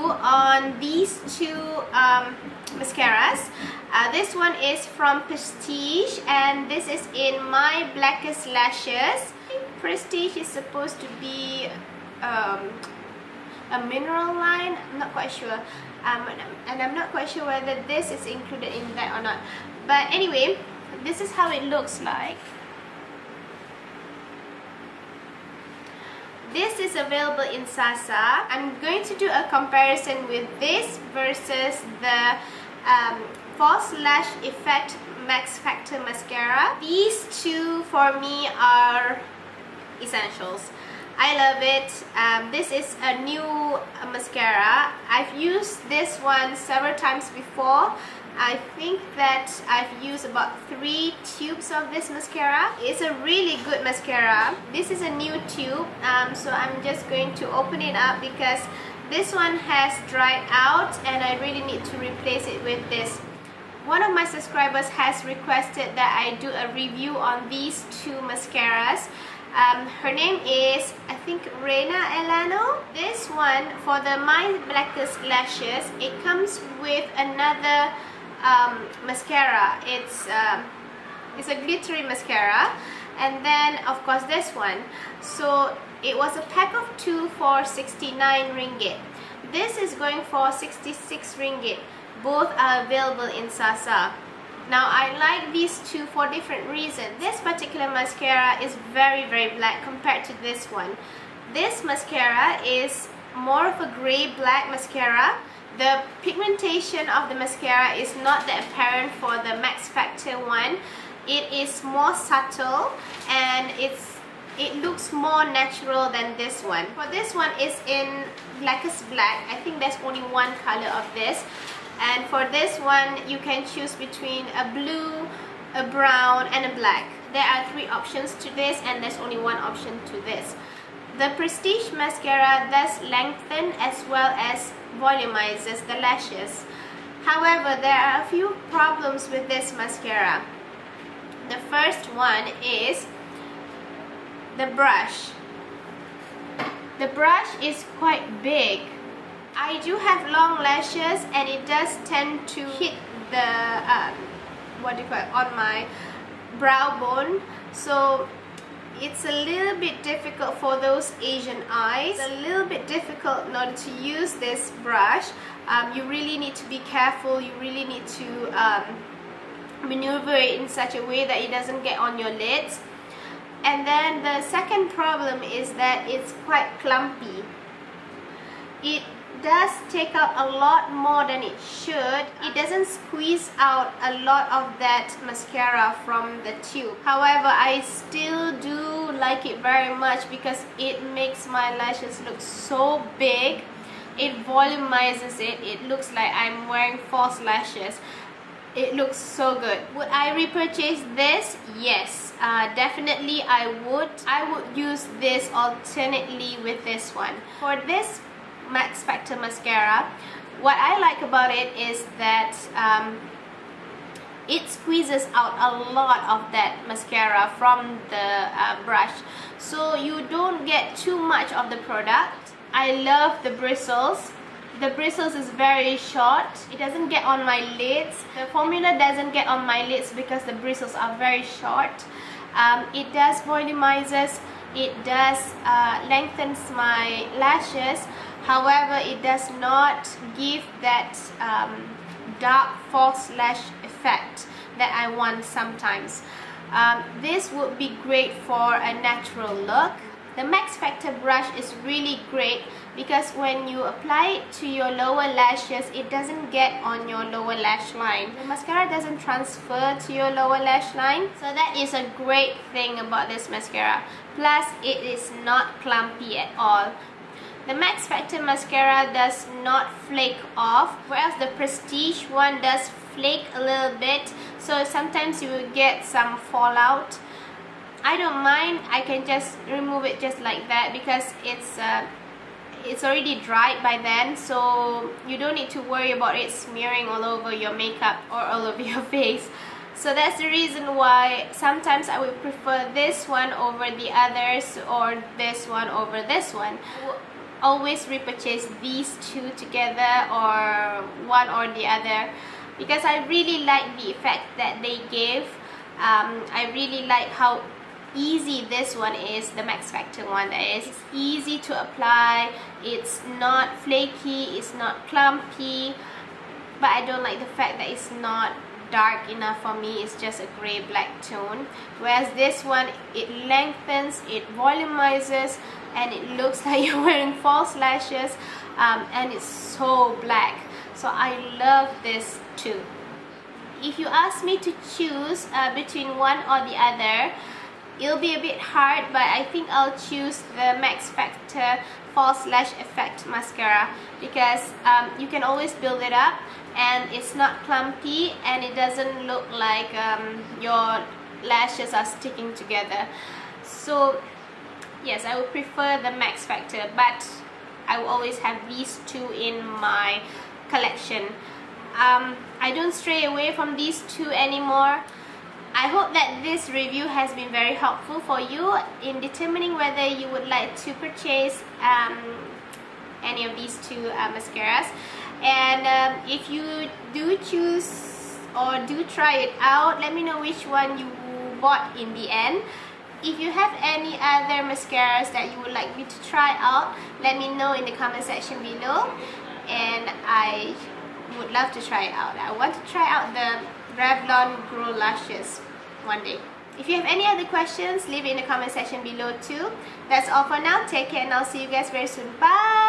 on these two um, mascaras. Uh, this one is from Prestige and this is in My Blackest Lashes. Prestige is supposed to be um, a mineral line, I'm not quite sure. Um, and I'm not quite sure whether this is included in that or not. But anyway, this is how it looks like. This is available in Sasa. I'm going to do a comparison with this versus the um, False Lash Effect Max Factor Mascara. These two for me are essentials. I love it. Um, this is a new mascara. I've used this one several times before. I think that I've used about three tubes of this mascara. It's a really good mascara. This is a new tube, um, so I'm just going to open it up because this one has dried out and I really need to replace it with this. One of my subscribers has requested that I do a review on these two mascaras. Um, her name is, I think, Reina Elano. This one, for the My Blackest Lashes, it comes with another um, mascara. It's, um, it's a glittery mascara. And then, of course, this one. So, it was a pack of two for 69 ringgit. This is going for 66 ringgit. Both are available in Sasa. Now I like these two for different reasons. This particular mascara is very very black compared to this one. This mascara is more of a grey black mascara. The pigmentation of the mascara is not that apparent for the Max Factor one. It is more subtle and it's it looks more natural than this one. For this one is in blackest black. I think there's only one color of this and for this one you can choose between a blue a brown and a black there are three options to this and there's only one option to this the prestige mascara does lengthen as well as volumizes the lashes. However there are a few problems with this mascara. The first one is the brush. The brush is quite big. I do have long lashes and it does tend to hit the uh, what do you call it on my brow bone. So it's a little bit difficult for those Asian eyes. It's a little bit difficult order to use this brush. Um, you really need to be careful. You really need to um, maneuver it in such a way that it doesn't get on your lids. And then the second problem is that it's quite clumpy. It does take out a lot more than it should. It doesn't squeeze out a lot of that mascara from the tube. However, I still do like it very much because it makes my lashes look so big. It volumizes it. It looks like I'm wearing false lashes. It looks so good. Would I repurchase this? Yes, uh, definitely I would. I would use this alternately with this one. For this Max Factor mascara. What I like about it is that um, it squeezes out a lot of that mascara from the uh, brush. So you don't get too much of the product. I love the bristles. The bristles is very short. It doesn't get on my lids. The formula doesn't get on my lids because the bristles are very short. Um, it does volumizes it does uh, lengthens my lashes. However it does not give that um, dark false lash effect that I want sometimes. Um, this would be great for a natural look the Max Factor brush is really great because when you apply it to your lower lashes, it doesn't get on your lower lash line. The mascara doesn't transfer to your lower lash line. So that is a great thing about this mascara. Plus, it is not clumpy at all. The Max Factor mascara does not flake off, whereas the Prestige one does flake a little bit. So sometimes you will get some fallout. I don't mind, I can just remove it just like that because it's uh, it's already dried by then so you don't need to worry about it smearing all over your makeup or all over your face. So that's the reason why sometimes I would prefer this one over the others or this one over this one. Always repurchase these two together or one or the other because I really like the effect that they give. Um, I really like how easy this one is the max factor one that is. It's easy to apply. It's not flaky. It's not clumpy. But I don't like the fact that it's not dark enough for me. It's just a gray black tone. Whereas this one it lengthens it volumizes and it looks like you're wearing false lashes um, and it's so black. So I love this too. If you ask me to choose uh, between one or the other it'll be a bit hard but I think I'll choose the Max Factor False Lash Effect Mascara because um, you can always build it up and it's not clumpy and it doesn't look like um, your lashes are sticking together. So yes I would prefer the Max Factor but I will always have these two in my collection. Um, I don't stray away from these two anymore I hope that this review has been very helpful for you in determining whether you would like to purchase um, any of these two uh, mascaras. And um, if you do choose or do try it out let me know which one you bought in the end. If you have any other mascaras that you would like me to try out let me know in the comment section below. And I would love to try it out. I want to try out the Revlon Grow Luscious one day. If you have any other questions, leave it in the comment section below too. That's all for now. Take care and I'll see you guys very soon. Bye!